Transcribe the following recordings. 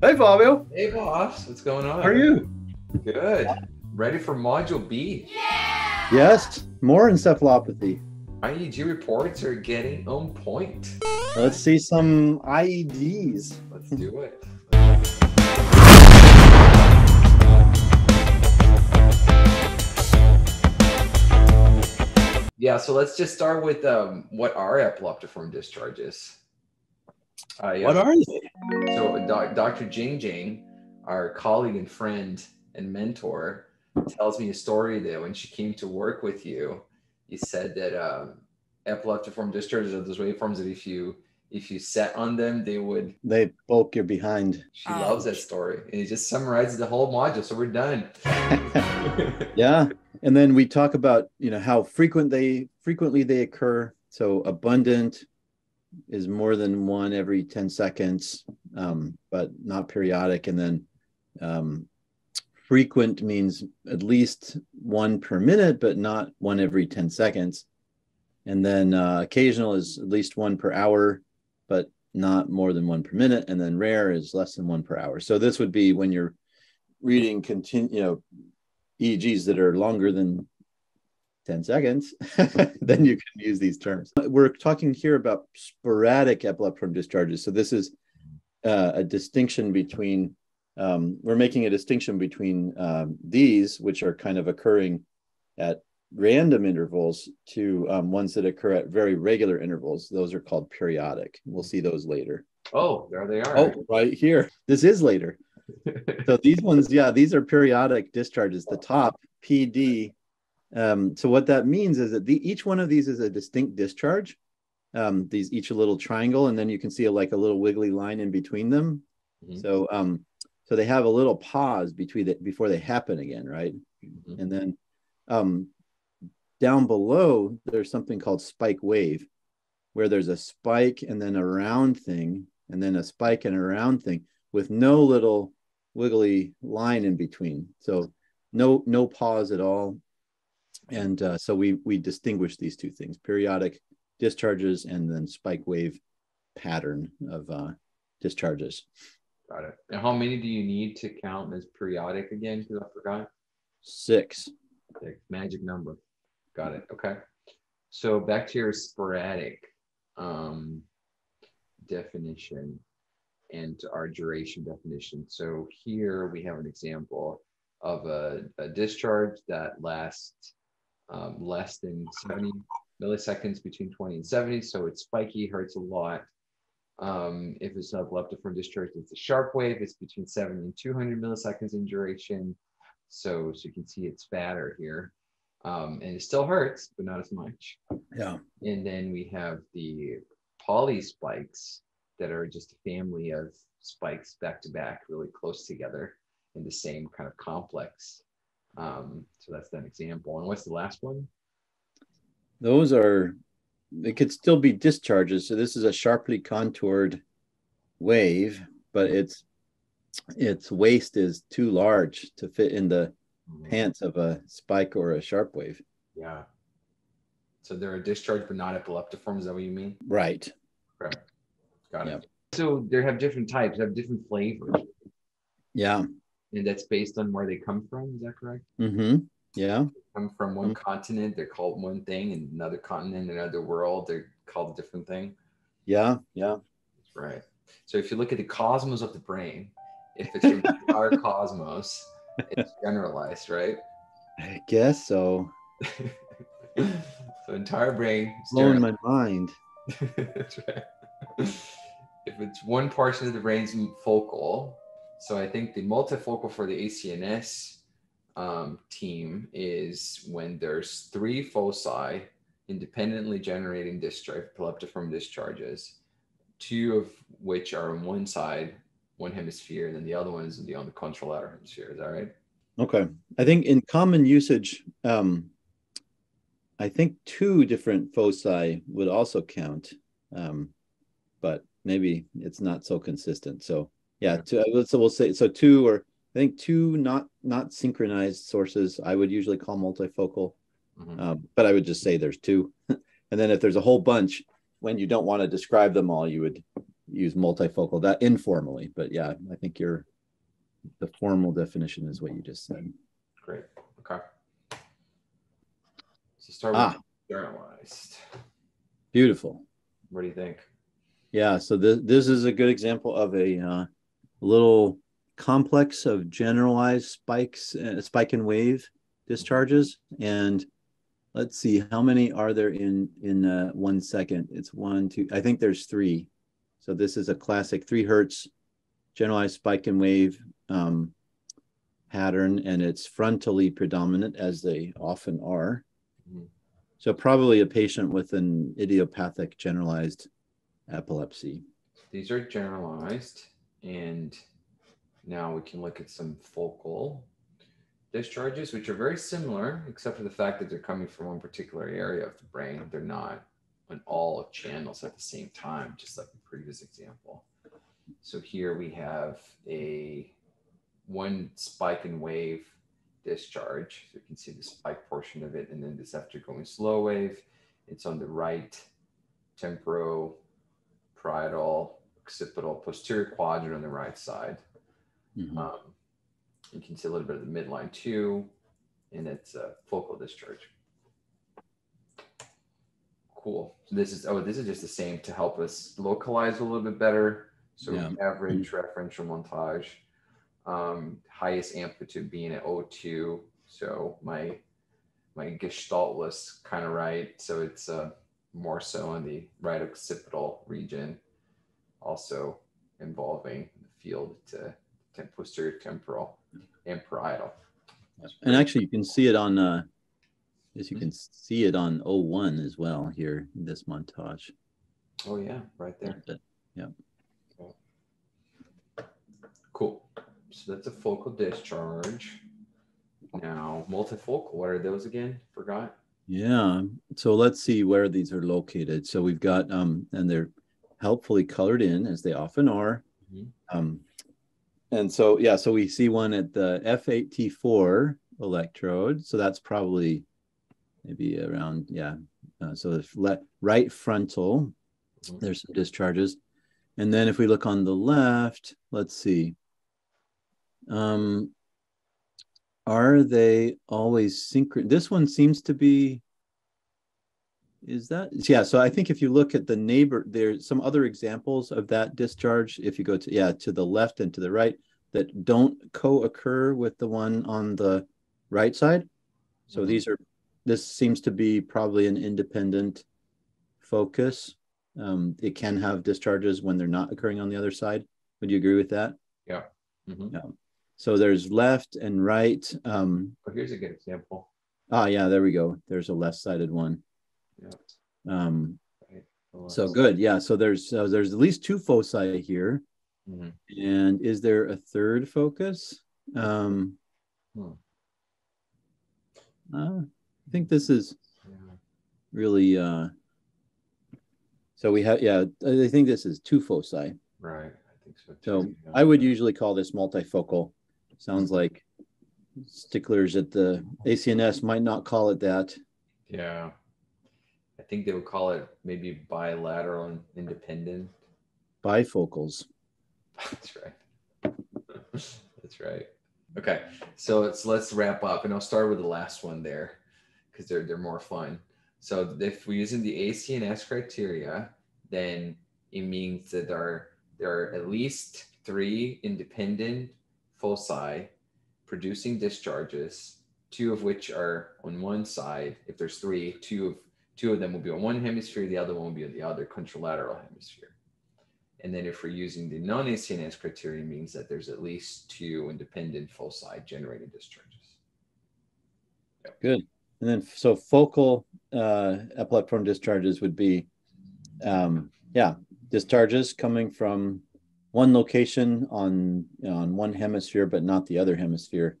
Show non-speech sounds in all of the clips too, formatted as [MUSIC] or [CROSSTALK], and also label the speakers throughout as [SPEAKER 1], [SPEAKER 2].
[SPEAKER 1] Hey, Fabio.
[SPEAKER 2] Hey, boss. What's going on?
[SPEAKER 1] How are you?
[SPEAKER 2] Good. Ready for Module B? Yeah!
[SPEAKER 1] Yes, more encephalopathy.
[SPEAKER 2] EEG reports are getting on point.
[SPEAKER 1] Let's see some IEDs.
[SPEAKER 2] Let's do it. Yeah, so let's just start with um, what are epileptiform discharges? Uh, yeah.
[SPEAKER 1] What are they?
[SPEAKER 2] So doc, Dr. Jin Jing, our colleague and friend and mentor, tells me a story that when she came to work with you, you said that um, epileptiform discharges are those waveforms that if you if you sat on them, they would.
[SPEAKER 1] They bulk your behind.
[SPEAKER 2] She loves that story, and it just summarizes the whole module. So we're done. [LAUGHS]
[SPEAKER 1] Yeah, and then we talk about you know how frequent they frequently they occur. So abundant is more than one every ten seconds, um, but not periodic. And then um, frequent means at least one per minute, but not one every ten seconds. And then uh, occasional is at least one per hour, but not more than one per minute. And then rare is less than one per hour. So this would be when you're reading continue, you know, EEGs that are longer than 10 seconds, [LAUGHS] then you can use these terms. We're talking here about sporadic epileptiform discharges. So this is uh, a distinction between, um, we're making a distinction between um, these, which are kind of occurring at random intervals, to um, ones that occur at very regular intervals. Those are called periodic. We'll see those later.
[SPEAKER 2] oh, there they are.
[SPEAKER 1] Oh, right here. This is later. [LAUGHS] So these ones, yeah, these are periodic discharges. The top PD. Um, so what that means is that the, each one of these is a distinct discharge. Um, these each a little triangle, and then you can see a, like a little wiggly line in between them.
[SPEAKER 2] Mhm.
[SPEAKER 1] So um, so they have a little pause between the, before they happen again, right?
[SPEAKER 2] Mhm.
[SPEAKER 1] And then um, down below, there's something called spike wave, where there's a spike and then a round thing, and then a spike and a round thing with no little wiggly line in between. So no no pause at all. And uh, so we we distinguish these two things: periodic discharges and then spike wave pattern of uh, discharges.
[SPEAKER 2] Got it. And how many do you need to count as periodic again? Because I forgot.
[SPEAKER 1] Six.
[SPEAKER 2] The magic number. Got it. Okay. So back to your sporadic um, definition and to our duration definition. So here we have an example of a, a discharge that lasts um, less than 70 milliseconds between 20 and 70. So it's spiky, hurts a lot. Um, if it's a epileptiform discharge, it's a sharp wave. It's between 70 and 200 milliseconds in duration. So, so you can see it's fatter here. Um, and it still hurts, but not as much.
[SPEAKER 1] Yeah.
[SPEAKER 2] And then we have the poly spikes that are just a family of spikes back to back, really close together in the same kind of complex. Um, so that's an example. And what's the last one?
[SPEAKER 1] Those are, they could still be discharges. So this is a sharply contoured wave, but its its waist is too large to fit in the pants of a spike or a sharp wave.
[SPEAKER 2] Yeah. So they're a discharge, but not epileptiform. Is that what you mean?
[SPEAKER 1] Right.
[SPEAKER 2] Correct. Got
[SPEAKER 1] Yep.
[SPEAKER 2] it. So they have different types, have different flavors,
[SPEAKER 1] Yeah.
[SPEAKER 2] And that's based on where they come from. Is that correct?
[SPEAKER 1] Mm-hmm. Yeah.
[SPEAKER 2] Come from one
[SPEAKER 1] Mhm.
[SPEAKER 2] continent, they're called one thing, and another continent, another world, they're called a different thing.
[SPEAKER 1] Yeah. Yeah.
[SPEAKER 2] That's right. So if you look at the cosmos of the brain, if it's the [LAUGHS] entire cosmos, it's generalized, right?
[SPEAKER 1] I guess so. [LAUGHS]
[SPEAKER 2] so entire brain
[SPEAKER 1] Blowing my mind. [LAUGHS]
[SPEAKER 2] That's right. If it's one portion of the brain's focal, so I think the multifocal for the ACNS um, team is when there's three foci independently generating discharge, epileptiform discharges, two of which are on one side, one hemisphere, and then the other one is the on the contralateral hemisphere. Is that right?
[SPEAKER 1] Okay. I think in common usage, um, I think two different foci would also count, um, but maybe it's not so consistent. So yeah, two, let's we'll say so two or I think two not not synchronized sources I would usually call multifocal,
[SPEAKER 2] Mhm.
[SPEAKER 1] um, but I would just say there's two, [LAUGHS] and then if there's a whole bunch, when you don't want to describe them all, you would use multifocal that informally. But yeah, I think your the formal definition is what you just said.
[SPEAKER 2] Great. Okay. So start with ah. generalized.
[SPEAKER 1] Beautiful.
[SPEAKER 2] What do you think?
[SPEAKER 1] Yeah, so this this is a good example of a uh, little complex of generalized spikes, uh, spike and wave discharges, and let's see how many are there in in uh, one second. It's one, two. I think there's three. So this is a classic three hertz generalized spike and wave um, pattern, and it's frontally predominant as they often are. Mm-hmm. So probably a patient with an idiopathic generalized epilepsy.
[SPEAKER 2] These are generalized, and now we can look at some focal discharges, which are very similar, except for the fact that they're coming from one particular area of the brain. They're not on all channels at the same time, just like the previous example. So here we have a one spike and wave discharge. So you can see the spike portion of it, and then this after going slow wave, it's on the right temporo parietal, occipital, posterior quadrant on the right side. Mm-hmm. Um, you can see a little bit of the midline too, and it's a focal discharge. Cool. So this is, oh, this is just the same to help us localize a little bit better. So yeah. average referential montage, um, highest amplitude being at O2. So my, my gestalt was kind of right. So it's uh, more so in the right occipital region, also involving the field to, to posterior temporal and parietal.
[SPEAKER 1] And actually, you can see it on, uh, as you can see it on O1 as well here in this montage.
[SPEAKER 2] Oh yeah, right there.
[SPEAKER 1] Yeah.
[SPEAKER 2] Cool. So that's a focal discharge. Now, multifocal, what are those again? Forgot.
[SPEAKER 1] Yeah. So let's see where these are located. So we've got, um, and they're helpfully colored in as they often are. Mm-hmm. Um, and so, yeah, so we see one at the F8T4 electrode. So that's probably maybe around, yeah. Uh, so the le- right frontal, mm-hmm. there's some discharges. And then if we look on the left, let's see. Um, are they always synchronous? This one seems to be. Is that yeah? So I think if you look at the neighbor, there's some other examples of that discharge. If you go to yeah to the left and to the right that don't co-occur with the one on the right side. So mm-hmm. these are this seems to be probably an independent focus. Um, it can have discharges when they're not occurring on the other side. Would you agree with that?
[SPEAKER 2] Yeah. Mm-hmm.
[SPEAKER 1] yeah. So there's left and right. Um,
[SPEAKER 2] oh, here's a good example.
[SPEAKER 1] Ah, yeah, there we go. There's a left-sided one.
[SPEAKER 2] Yeah.
[SPEAKER 1] Um, right. so good. Yeah. So there's uh, there's at least two foci here. Mm-hmm. And is there a third focus? Um, hmm. uh, I think this is really. Uh, so we have, yeah, I think this is two foci.
[SPEAKER 2] Right. I think so.
[SPEAKER 1] Too. So I would usually call this multifocal. Sounds like sticklers at the ACNS might not call it that.
[SPEAKER 2] Yeah. I think they would call it maybe bilateral and independent.
[SPEAKER 1] Bifocals. [LAUGHS]
[SPEAKER 2] That's right. [LAUGHS] That's right. Okay. So let's let's wrap up and I'll start with the last one there because they're they're more fun. So if we're using the ACNS criteria, then it means that there are there are at least three independent foci producing discharges, two of which are on one side. If there's three, two of two of them will be on one hemisphere, the other one will be on the other contralateral hemisphere. And then if we're using the non-ACNS criteria, means that there's at least two independent foci generating discharges.
[SPEAKER 1] Yep. Good. And then so focal uh, epileptiform discharges would be, um, yeah, discharges coming from one location on you know, on one hemisphere, but not the other hemisphere.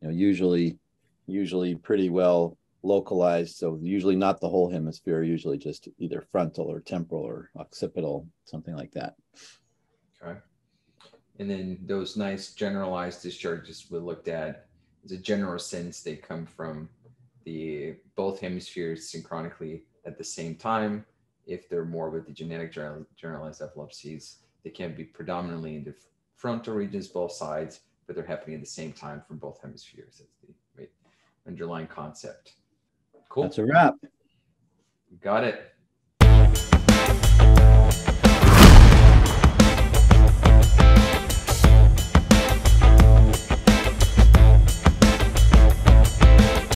[SPEAKER 1] You know, usually, usually pretty well localized. So usually not the whole hemisphere. Usually just either frontal or temporal or occipital, something like that.
[SPEAKER 2] Okay. And then those nice generalized discharges we looked at, a general sense, they come from the both hemispheres synchronically at the same time. If they're more with the genetic generalized epilepsies, They can be predominantly in the frontal regions, both sides, but they're happening at the same time from both hemispheres. That's the right, underlying concept. Cool.
[SPEAKER 1] That's a wrap.
[SPEAKER 2] Got it.